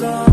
song.